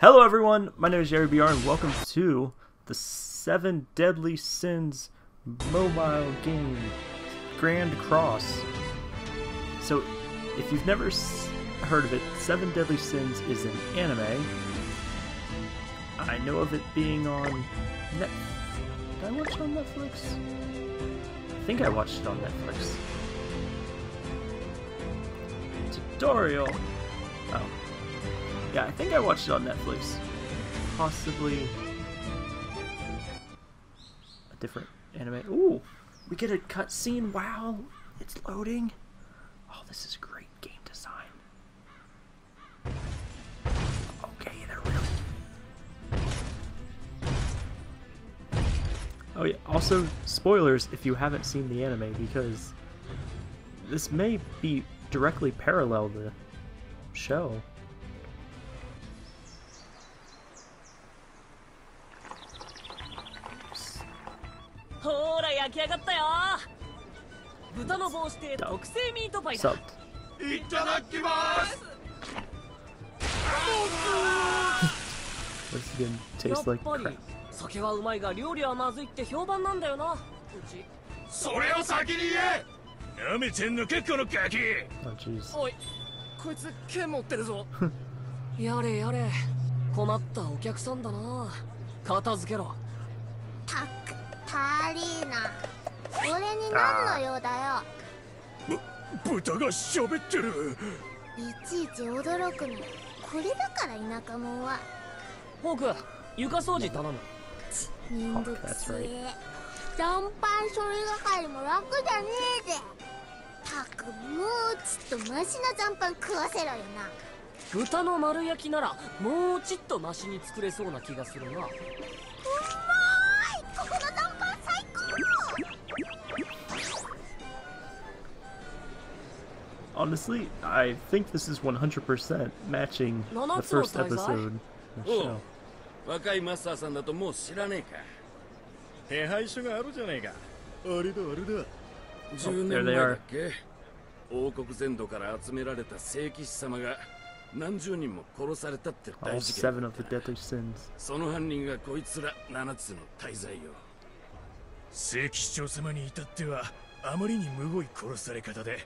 Hello, everyone. My name is Jerry BR, and welcome to the Seven Deadly Sins mobile game, Grand Cross. So, if you've never heard of it, Seven Deadly Sins is an anime. I know of it being on Net. Did I watch it on Netflix? I think I watched it on Netflix. Tutorial. Oh. Yeah, I think I watched it on Netflix. Possibly a different anime. Ooh, we get a cutscene. Wow, it's loading. Oh, this is great game design. Okay, they're really. Oh yeah. Also, spoilers if you haven't seen the anime because this may be directly parallel to the show. Subbed. いただきます。This is gonna taste like やっぱり crap. 酒はうまいが料理はまずいって評判なんだよな。うちそれを先に言え。舐めてんのかこのガキ。Oh. おいこいつ剣持ってるぞ。やれやれ。困ったお客さんだな。片付けろ。たくタリーナ俺に何の用だよ。豚が喋ってる。いちいち驚くの。これだから田舎者は。フォーク床掃除頼む。めんどくせ.え。残飯処理係も楽じゃねえぜ。たくもうちょっとマシな残飯食わせろよな。豚の丸焼きならもうちっとマシに作れそうな気がするな Honestly, I think this is 100% matching the first episode of the show. 若いマスターさんだともう知らねえか手配書があるじゃねえかあれだあれだ10 there 年 they 前だ are. っけ王国全土から集められた聖騎士様が何十人も殺されたって大 All 事件 seven of the deadly sins. その犯人がこいつら7つの大罪よ聖騎士長様に至ってはあまりにむごい殺され方で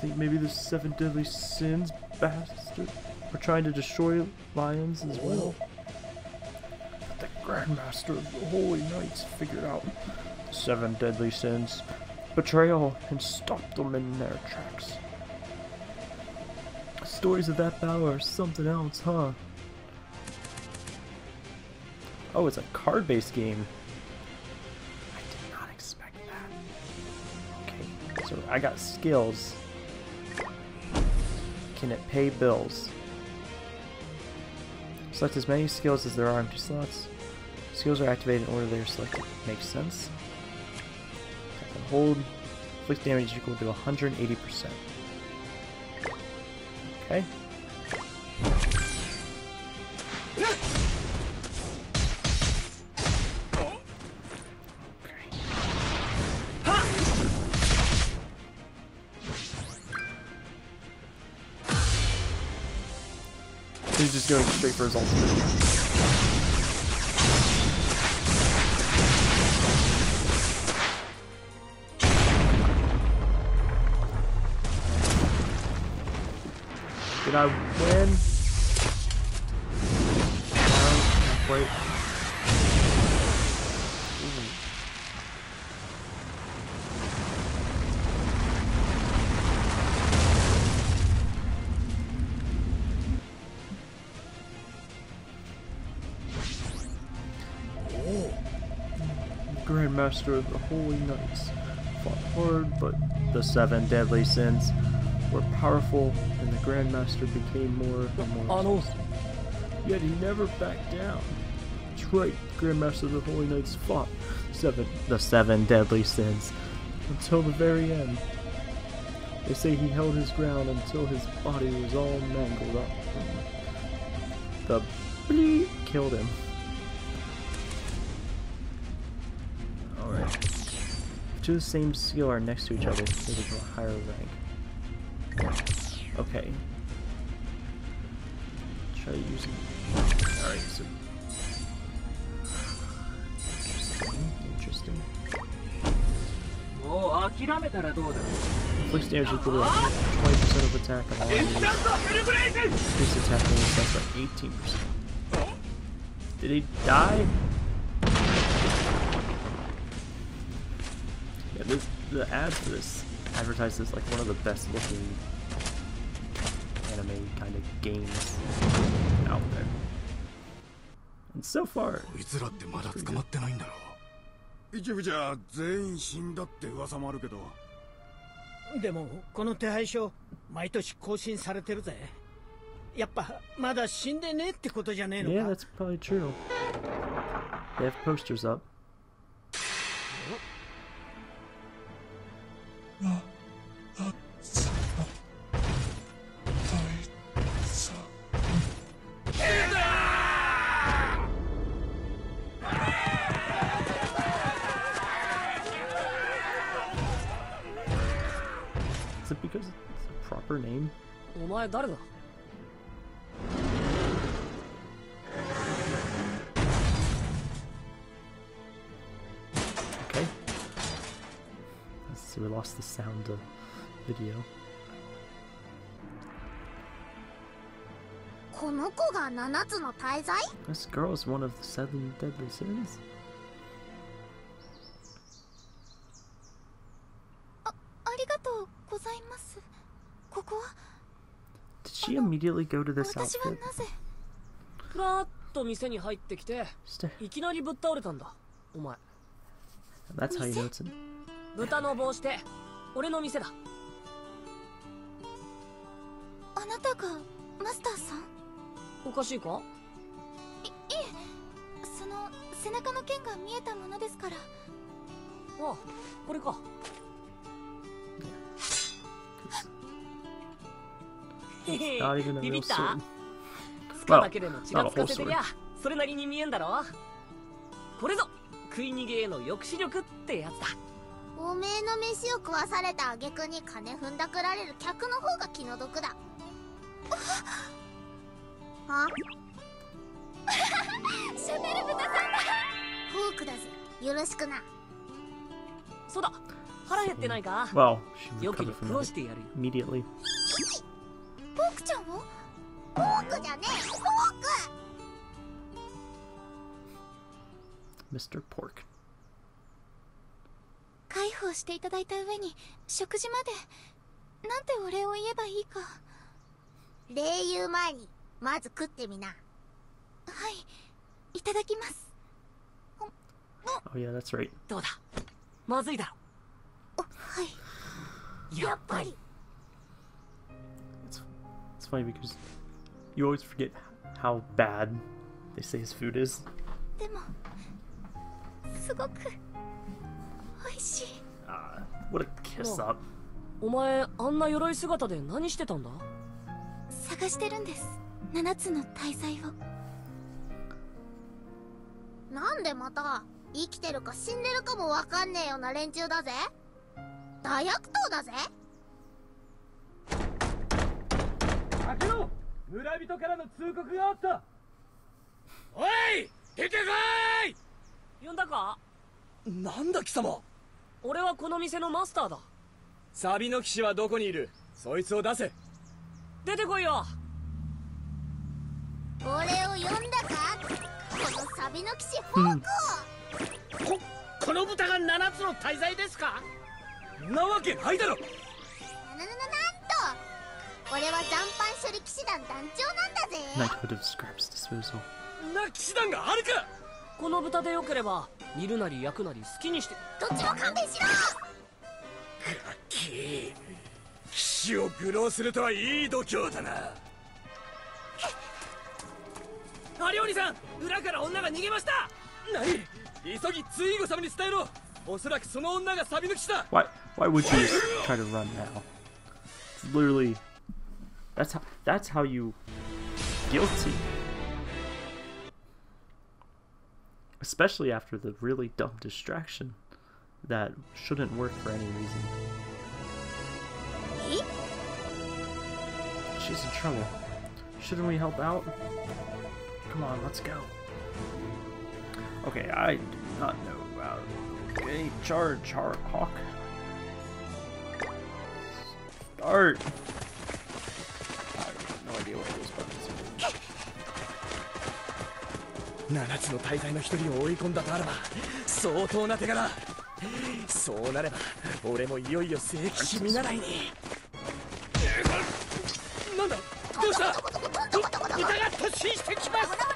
think maybe the seven deadly sins bastard are trying to destroy Liones as well. The Grandmaster of the Holy Knights figured out the seven deadly sins, betrayal, and stopped them in their tracks. Stories of that power are something else, huh? Oh, it's a card-based game. I did not expect that. Okay, so I got skills. Can it pay bills? Select as many skills as there are empty slots. Skills are activated in order they are selected. Makes sense. Tap and hold. Inflict damage equal to 180%. Okay. Okay. Going straight for his ultimate. Did I win? No, not Grandmaster of the Holy Knights fought hard, but the seven deadly sins were powerful, and the Grandmaster became more and more. あの Yet he never backed down. right, Grandmaster of the Holy Knights fought seven the seven deadly sins until the very end. They say he held his ground until his body was all mangled up. The bleep killed him. Alright. Two the same skill are next to each other, so they go higher rank. Okay. Try using... Alright, so... Interesting, interesting. Inflicts damage with 20% of attack on all enemies. Attack bonus, that's by 18%. Did he die? this, the ads for this advertise as like one of the best looking anime kind of games out there. And so far, こいつらってまだ捕まってないんだろ一部じゃ全員死んだって噂もあるけどでもこの手配書毎年更新されてるぜやっぱまだ死んでねえってことじゃねえの yeah, か that's probably true. They have posters up. お前誰だ Let's see, we lost the sound of video. この子が七つの大罪 This girl is one of the seven deadly sins. ありがとうございますここは Did she immediately go to this 私は outfit? なぜふらっと店に入ってきて Just to- いきなりぶっ倒れたんだお前 That's how you know it's in. 豚の帽子で俺の店だ。あなたがマスターさん？おかしいか？その背中の剣が見えたものですから。あこれか。ビビった？つかだけでもちらつかせてりゃそれなりに見えんだろ。これぞ食い逃げへの抑止力ってやつだおめえの飯を食わされた挙句に金踏んだくられる客の方が気の毒だ。は シャベル豚さんだ。フォークだぜ。よろしくな。そうだ。腹減ってないか？Well, she よ食わしてやるよ。immediately. フォークちゃんをフォークじゃねえ。フォーク！Mr. Pork. 介抱していただいた上に食事までなんてお礼を言えばいいか礼言う前にまず食ってみなはいいただきます Oh yeah, that's right. どうだまずいだおはいろやっぱり It's it's funny because you always forget how bad they say his food is. でもすごくしい。Ah, what a kiss up. お前あんな鎧姿で何してたんだ？探してるんです。七つの大罪を。なんでまた生きてるか死んでるかもわかんねえような連中だぜ。大悪党だぜ。開けろ。村人からの通告があった。おい出てこ呼んだか？なんだ貴様俺はこの店のマスターだ。サビの騎士はどこにいる？そいつを出せ。出てこいよ。俺を呼んだか？このサビの騎士フォークを。ここの豚が七つの大罪ですか？なわけないだろ。ななななんと。俺は残飯処理騎士団団長なんだぜ。Knighthood of Scraps Disposal. な騎士団があるか。この豚でよければ煮るなり焼くなり好きにしてどっちも勘弁しろ。い騎士を愚弄するとはいい度胸だな。アリオニさん裏から女が逃げました。何？急ぎツイーゴ様に伝えろ。おそらくその女がサビ抜きした。Why why would you try to run now? It's literally that's how that's how you guilty. Especially after the really dumb distraction that shouldn't work for any reason. She's in trouble. Shouldn't we help out? Come on, let's go. Okay, I do not know about. Okay, charge, Har- Hawk. Start. I have no idea what buttons are. 7つの大罪の1人を追い込んだとあれば相当な手柄そうなれば俺もいよいよ聖騎士見習いに。なんだどうした？歌が突進してきます。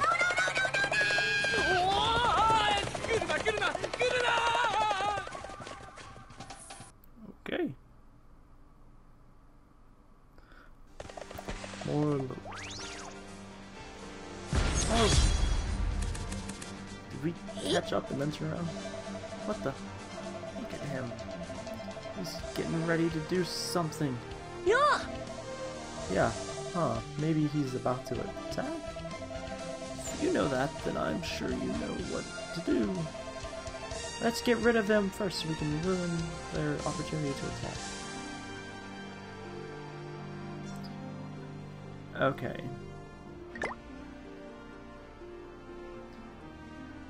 Catch up and then turn around? What the? Look at him. He's getting ready to do something. Yeah. Yeah. Huh. Maybe he's about to attack? If you know that, then I'm sure you know what to do. Let's get rid of them first so we can ruin their opportunity to attack. Okay.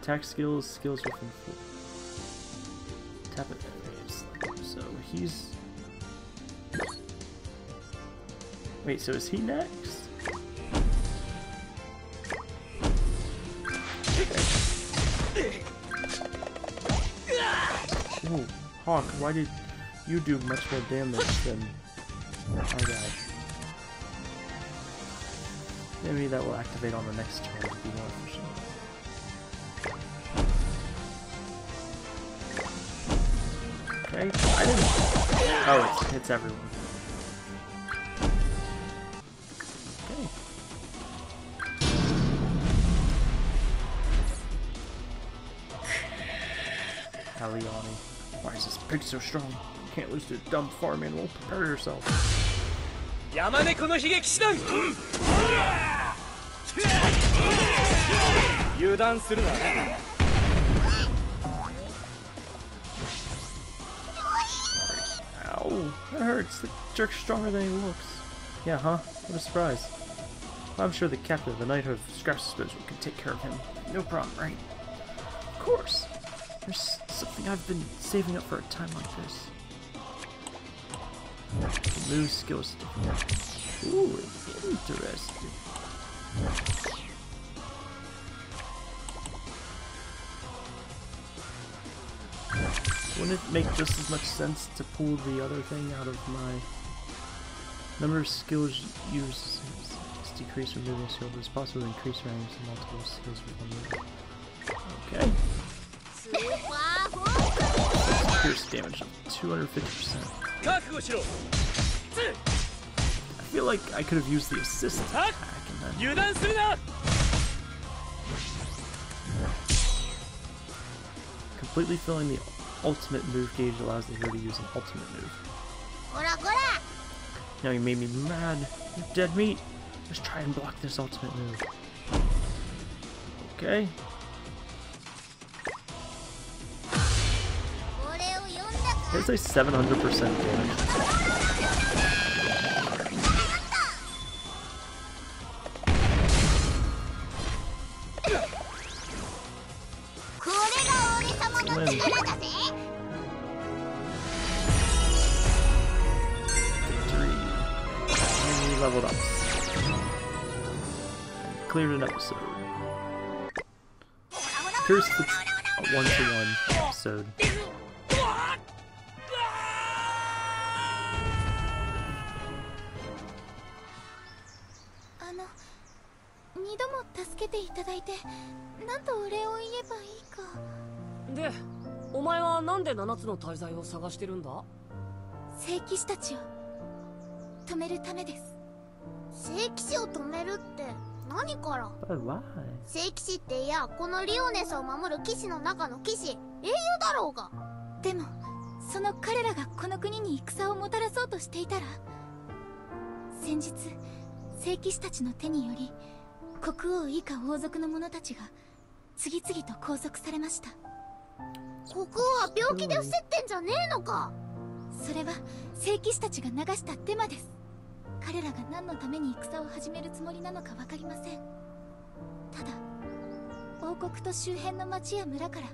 Attack skills, skills with influ- Tap it. So he's. Wait, so is he next? Whoa, Hawk, why did you do much more damage than our guy? Maybe that will activate on the next turn be more efficient. right? I didn't... Oh, it hits everyone. Okay. Aliani. Why is this pig so strong? You can't lose to a dumb farm animal. Prepare yourself. Yamaneko no Higekishidan! Yudan suru na. Ow, that hurts. The jerk's stronger than he looks. Yeah, huh? What a surprise. I'm sure the captain of the Knighthood of Scraps Disposal can take care of him. No problem, right? Of course. There's something I've been saving up for a time like this. Move skills. Ooh, interesting. Wouldn't it make just as much sense to pull the other thing out of my... Number of skills used is decreased when moving but it's possible to increase range to multiple skills with one move. Okay. Pierce damage of 250%. I feel like I could have used the assist attack and then... Completely filling the ultimate move gauge allows the hero to use an ultimate move. Now you made me mad. You're dead meat. Let's try and block this ultimate move. Okay. It's a 700% damage. 言えばいいかでお前はなんで7つの大罪を探してるんだ聖騎士たちを止めるためです聖騎士を止めるって何から？But why? 聖騎士っていやこのリオネスを守る騎士。の中の騎士英雄だろうが。でもその彼らがこの国に戦をもたらそうとしていたら先日聖騎士たちの手により国王以下王族の者たちが次々と拘束されました。国王は病気で伏せってんじゃねえのか。それは聖騎士たちが流したデマです彼らが何のために戦を始めるつもりなのか分かりません。ただ王国と周辺の町や村から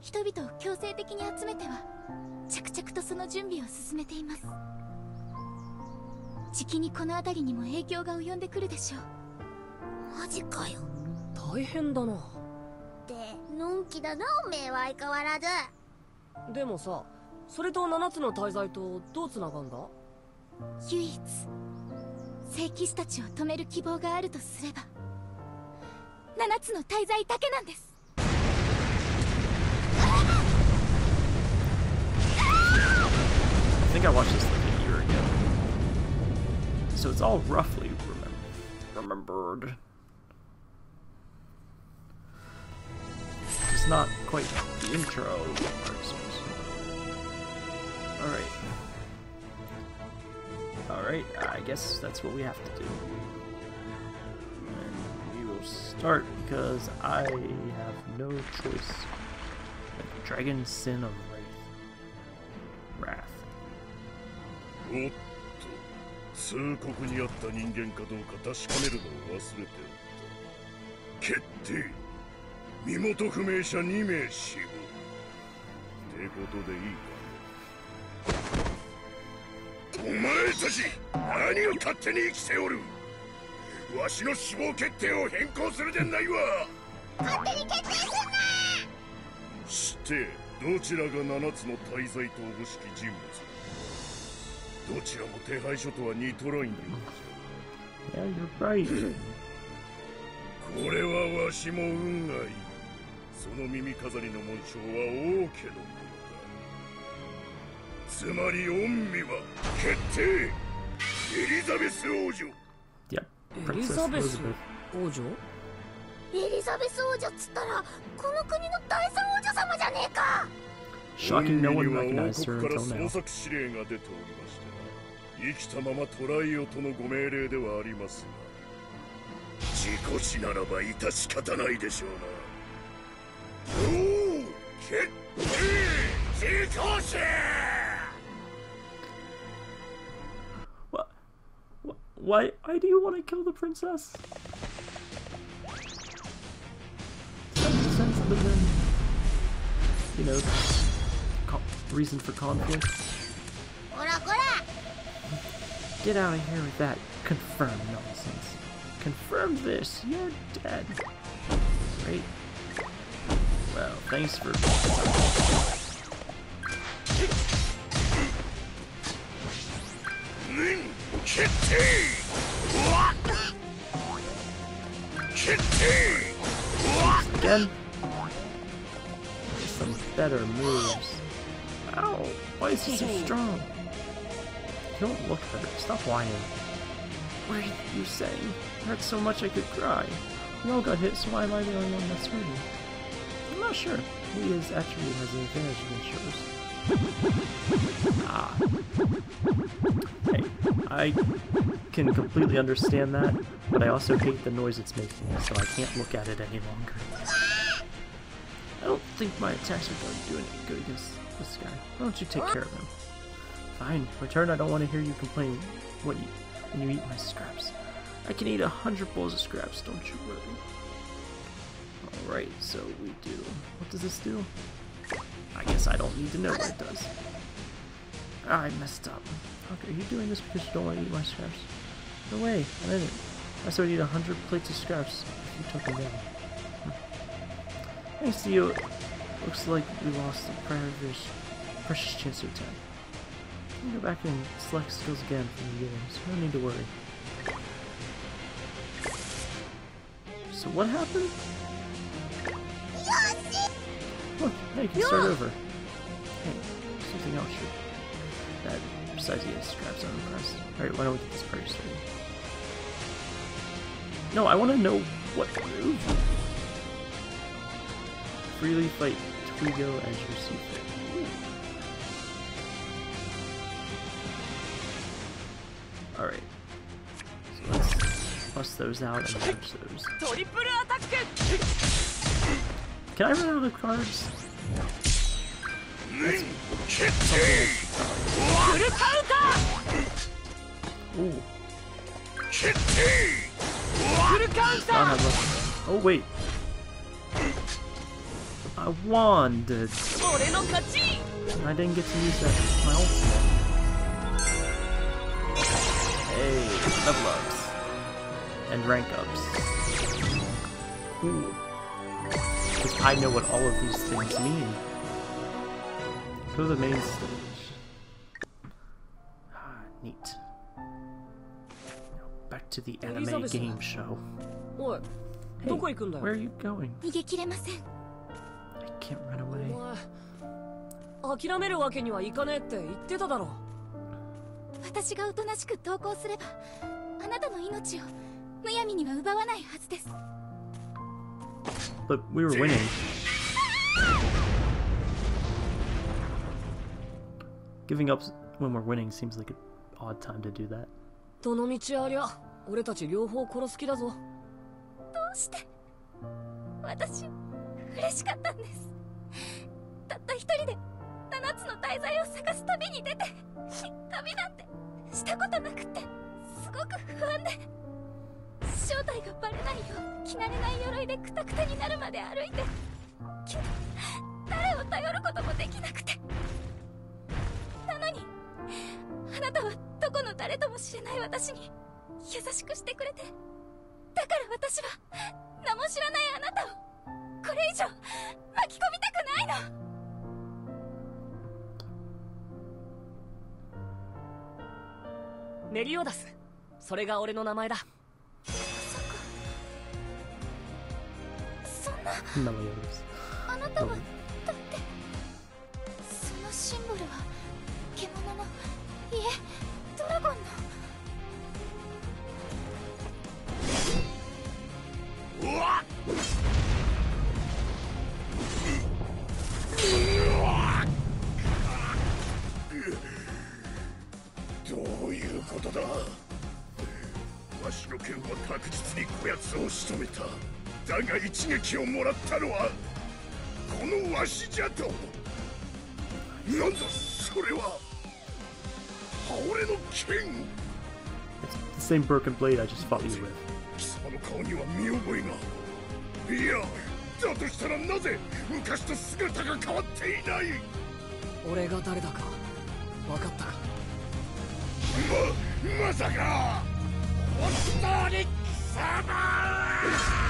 人々を強制的に集めては着々とその準備を進めています。じきにこの辺りにも影響が及んでくるでしょう。マジかよ。大変だな。ってのんきだなおめえは相変わらず。でもさそれと七つの大罪とどうつながんだ？唯一聖騎士たちを止める希望があるとすれば七つの大罪だけなんです I think I watched this like a year ago. So it's all roughly remem- remembered. It's not quite the intro. Alright. Alright, I guess that's what we have to do. And we will start because I have no choice. The Dragon Sin of Wraith. Wrath. おっと通告にあった人間かどうか確かめるのを忘れておった決定身元不明者2名死亡ってことでいいかお前 たち何を勝手に生きておる。わしの死亡決定を変更するでないわ。勝手に決定すんな。してどちらが7つの大罪とおぼしき人物。どちらも手配書とは似とらんよ。うじ.ゃ これはわしも運がいい。その耳飾りの紋章は王家のもの。だつまり御身は決定エリザベス王女 Yep. エリ Princess ザベス Elizabeth. 王女？エリザベス王女っつったらこの国の第三王女様じゃねえか Shocking no 御 one 身には recognized 王 her 国から until 捜 now. 索指令が出ておりましてな生きたまま捕らえよとのご命令ではありますが事故死ならば致し方ないでしょうなおお決定事故死 Why, why do you want to kill the princess? That makes sense you know, reason for conflict. Get out of here with that confirm nonsense. Confirm this, you're dead. Great. Well, thanks for... Kitty! Again? Some better moves. Ow! Why is he so strong? You don't look hurt. Stop whining. What are you saying? It hurts so much I could cry. We all got hit, so why am I the only one that's hurting? I'm not sure. He his attribute has an advantage against yours. Ah. Hey, I can completely understand that, but I also hate the noise it's making, so I can't look at it any longer. I don't think my attacks are going to do any good against this guy. Why don't you take care of him? Fine. Return. I don't want to hear you complain what you, when you eat my scraps. I can eat a hundred bowls of scraps. Don't you worry. All right. So we do. What does this do? I guess I don't need to know what it does. I messed up. Are you doing this because you don't want to eat my scraps? No way. I didn't. I said I'd eat a hundred plates of scraps if you took them down. Hmm. Thanks to you, looks like we lost a precious, precious chance to attack. I'll go back and select skills again from the beginning, so no need to worry. So what happened? Look, hey, you can start over. Hey, something else should. That, besides eating scraps, I'm impressed. Alright, why don't we get this party started? No, I want to know what move. Freely fight Twigo as you see fit. Alright. So let's bust those out and match those. Can I run out of cards? Ooh. Oh wait. I wanted. I didn't get to use that my ultimate. Hey, level ups. And rank ups. Ooh. I know what all of these things mean. Go to the main stage. Ah, neat. Now back to the anime game show. Hey, どこ行くんだよ where are you going? 逃げ切れません I can't run away. 諦めるわけにはいかねえって言ってただろ私がおとなしく投降すればあなたの命をむやみには奪わないはずです But we were winning. Giving up when we're winning seems like an odd time to do that. どの道ありゃ俺たち両方殺す気だぞどうして私嬉しかったんですたった一人で七つの大罪を探す旅に出て旅なんてしたことなくってすごく不安で 正体がバレないよう着慣れない鎧でクタクタになるまで歩いて。けど誰を頼ることもできなくて。なのにあなたはどこの誰とも知れない私に優しくしてくれて。だから私は名も知らないあなたをこれ以上巻き込みたくないの。メリオダスそれが俺の名前だ。そんな名前呼ぶあなたはだってそのシンボルは獣のいえドラゴンの。一撃をもらったのはこのわしじゃと。なんだそれは俺の剣。It's the same broken blade I just fought you with. 貴様の顔には見覚えが。いやだとしたらなぜ昔と姿が変わっていない？俺が誰だか分かったか？ままさか本当に貴様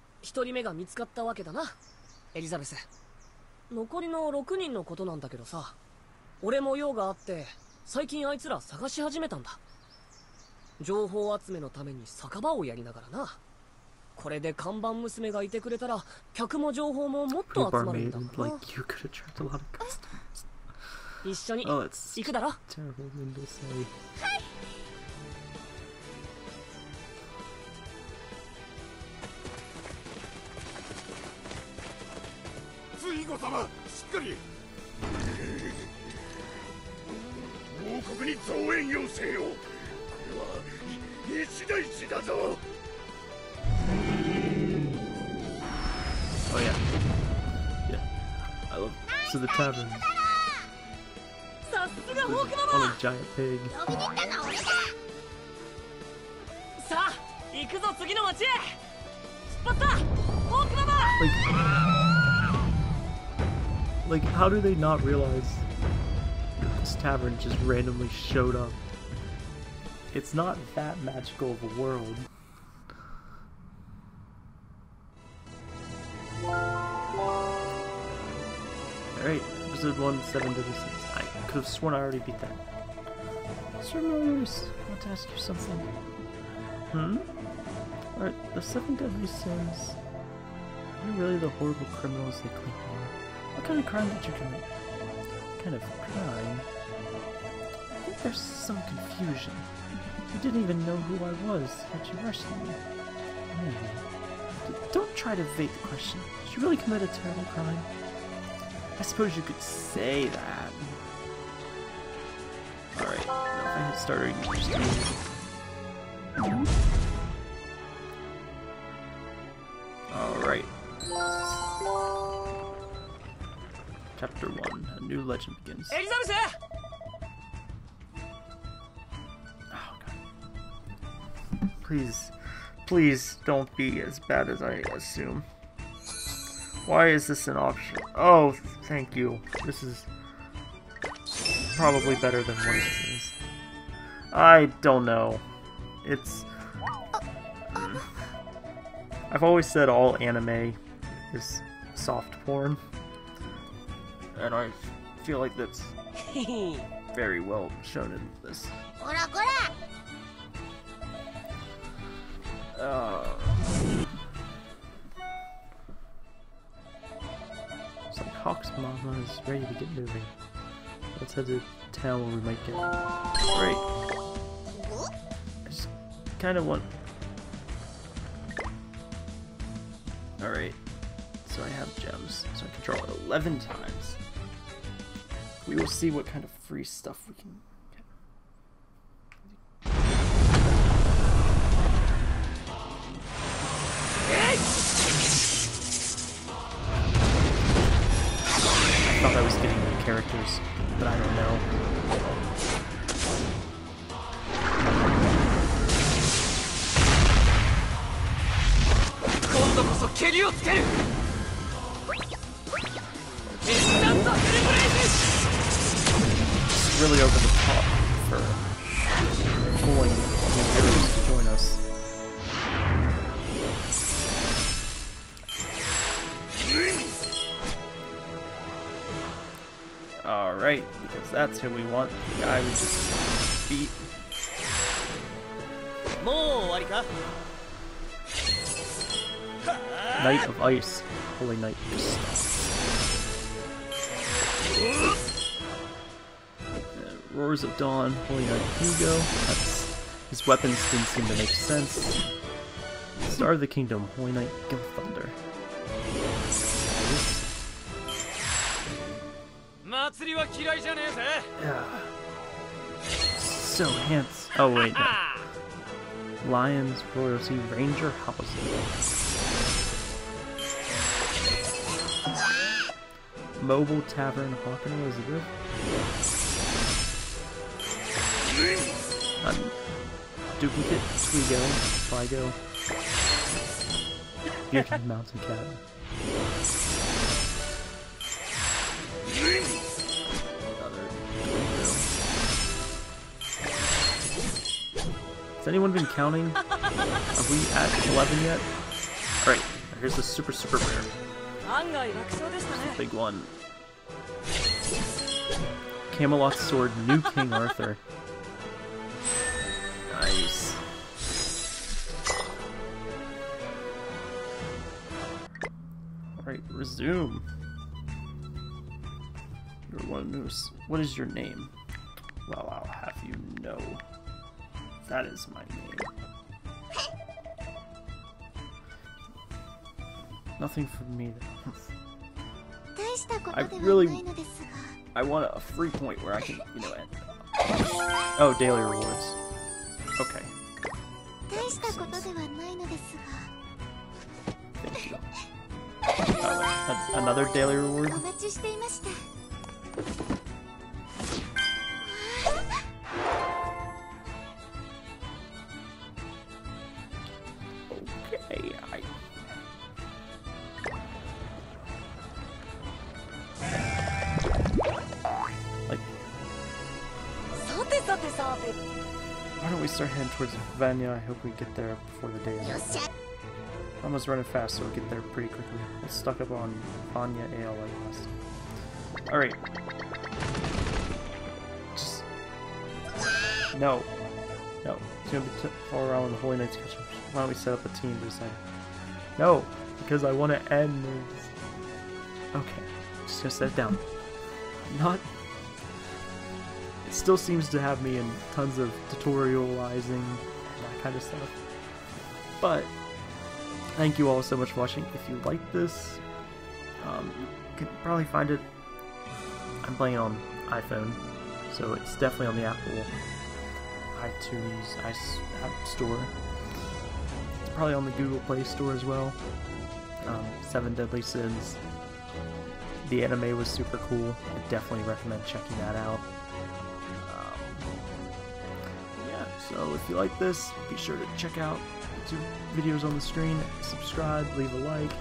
一人目が見つかったわけだな。エリザベス。残りの6人のことなんだけどさ俺も用があって最近あいつら探し始めたんだ。情報集めのために酒場をやりながらな。これで看板娘がいてくれたら客も情報ももっと集まるんだな。Like, you could attract a lot of customers. 一緒に Oh, 行くだろ？terrible thing ツイゴ様しっかり。王国に増援要請を。これは一大事だぞ。Oh yeah. Yeah. To the tavern. On マ a giant pig. 呼びに行ったのは俺ださあ行くぞ次の町へ出発だホークママ Like, how do they not realize this Tavern just randomly showed up. It's not that magical of a world. Alright, episode 1, 7 to the 6. I could have sworn I already beat that. Sir Meliodas, I want to ask you something. Hmm? Are the seven deadly sins are they really the horrible criminals they claim they are? What kind of crime did you commit? What kind of crime? I think there's some confusion. You didn't even know who I was, yet you arrested hmm. me. Maybe. Don't try to evade the question. Did you really commit a terrible crime? I suppose you could say that. Alright, now if I hit starter, you legend begins. Oh, God. Please, please don't be as bad as I assume. Why is this an option? Oh, thank you. This is probably better than one of these. I don't know. It's... I've always said all anime is soft porn. And I feel like that's very well shown in this. Uh, it's like Hawk's mama is ready to get moving. Let's head to town where we might get great. I just kind of want. All right, so I have gems, so I can draw it 11 times. We will see what kind of free stuff we can get. I thought I was getting new characters, but I don't know. It's really over the top for pulling the to join us. Alright, because that's who we want. The guy we just beat. Knight of Ice. Holy Knight. Uh, Roars of Dawn, Holy Knight Hugo. That's, his weapons didn't seem to make sense. Star of the Kingdom, Holy Knight Gilthunder. Yeah. So handsome. Oh wait, no. Lions, Royalty Ranger, House. Mobile Tavern Hawk and Elizabeth. Um, duplicate Twigo, Twigo. Mountain Cat. Has anyone been counting? Are we at 11 yet? Alright, here's the super super rare. Big one. Camelot's sword, new King Arthur. Nice. Alright, resume. You're one moose. What is your name? Well, I'll have you know. That is my name. Nothing for me. I really, I want a free point where I can, you know, end. Oh, daily rewards. Okay. Thank you. Oh, another daily reward? I hope we get there before the day ends. Almost running fast, so we'll get there pretty quickly. Let's up on Vanya Ale like last. Alright. Just... No. No. It's gonna be far around the Holy Knights catch. Why don't we set up a team this time? No! Because I want to end this. Okay. Just gonna set it down. Not it still seems to have me in tons of tutorializing kind of stuff. But thank you all so much for watching. If you like this, um, you can probably find it. I'm playing on iPhone, so it's definitely on the Apple iTunes App Store. It's probably on the Google Play Store as well. Um, Seven Deadly Sins. The anime was super cool. I definitely recommend checking that out. So if you like this, be sure to check out the two videos on the screen, subscribe, leave a like.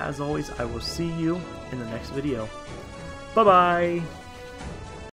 As always, I will see you in the next video. Bye-bye!